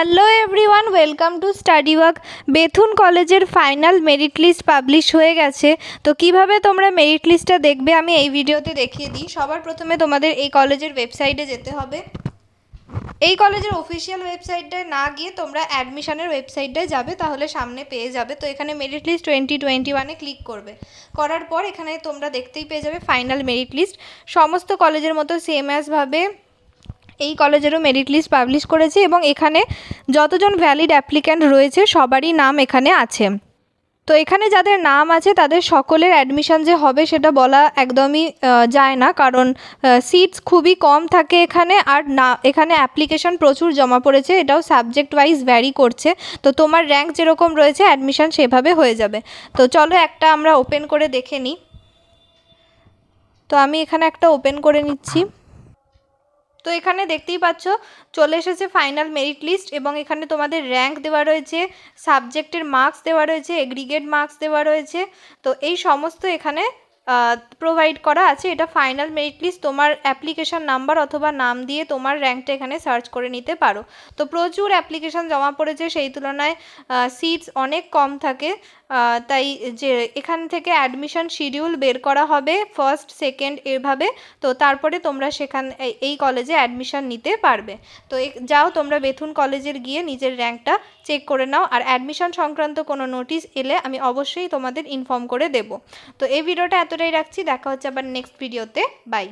Hello everyone welcome to study work Bethune কলেজের final merit list publish হয়ে গেছে। তো কীভাবে তোমরা মেরিট লিস্টটা দেখবে আমি এই ভিডিওতে দেখিয়ে দিই। সবার প্রথমে তোমাদের এই কলেজের ওয়েবসাইটে যেতে হবে। এই কলেজের অফিসিয়াল ওয়েবসাইটটায় না গিয়ে তোমরা অ্যাডমিশনের ওয়েবসাইটটায় যাবে, তাহলে সামনে পেয়ে যাবে। তো এখানে মেরিট লিস্ট টোয়েন্টি টোয়েন্টি ওয়ানে ক্লিক করবে। করার পর এখানে তোমরা দেখতেই পেয়ে যাবে ফাইনাল মেরিট লিস্ট সমস্ত কলেজের মতো সেম অ্যাজভাবে এই কলেজেরও মেরিট লিস্ট পাবলিশ করেছে এবং এখানে যতজন ভ্যালিড অ্যাপ্লিক্যান্ট রয়েছে, সবারই নাম এখানে আছে। তো এখানে যাদের নাম আছে, তাদের সকলের অ্যাডমিশান যে হবে সেটা বলা একদমই যায় না। কারণ সিটস খুবই কম থাকে এখানে আর না, এখানে অ্যাপ্লিকেশন প্রচুর জমা পড়েছে। এটাও সাবজেক্ট ওয়াইজ ভ্যারি করছে। তো তোমার র্যাঙ্ক যেরকম রয়েছে অ্যাডমিশান সেভাবে হয়ে যাবে। তো চলো একটা আমরা ওপেন করে দেখে নিই। তো আমি এখানে একটা ওপেন করে নিচ্ছি। তো এখানে দেখতেই পাচ্ছ, চলে এসেছে ফাইনাল মেরিট লিস্ট এবং এখানে তোমাদের র্যাঙ্ক দেওয়া রয়েছে সাবজেক্টের মার্কস দেওয়া রয়েছে এগ্রিগেট মার্কস দেওয়া রয়েছে, তো এই সমস্ত এখানে প্রোভাইড করা আছে, এটা ফাইনাল মেরিট লিস্ট তোমার অ্যাপ্লিকেশান নাম্বার অথবা নাম দিয়ে তোমার র্যাঙ্কটা এখানে সার্চ করে নিতে পারো। তো প্রচুর অ্যাপ্লিকেশান জমা পড়েছে, সেই তুলনায় সিটস অনেক কম থাকে তাই যে এখান থেকে অ্যাডমিশন শিডিউল বের করা হবে ফার্স্ট সেকেন্ড এভাবে, তো তারপরে তোমরা সেখান, এই কলেজে অ্যাডমিশন নিতে পারবে। তো যাও, তোমরা বেথুন কলেজের গিয়ে নিজের র্যাঙ্কটা চেক করে নাও, আর অ্যাডমিশন সংক্রান্ত কোনো নোটিশ এলে আমি অবশ্যই তোমাদের ইনফর্ম করে দেব। তো এই ভিডিওটা এতটাই রাখছি দেখা হচ্ছে আবার নেক্সট ভিডিওতে বাই